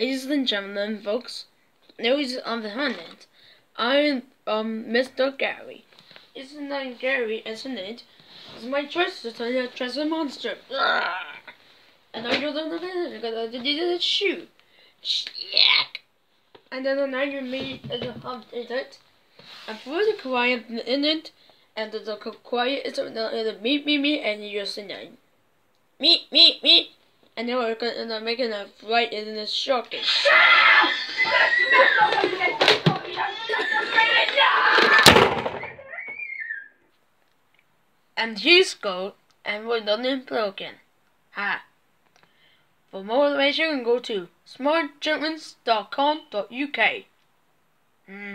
ladies and gentlemen, folks, ladies on the internet, I am um Mr. Gary. Isn't that Gary, isn't it? It's my choice to turn a treasure monster. And I go down the the shoe. Shack. And then now you meet the hump in it. And for the quiet in it, and the quiet is the meet me me and you're just say meet meet meet and then we're gonna end up making a flight in the shocking. and he's gold and we're done broken. Ha. For more information, go to smartchildrens.co.uk. Hmm.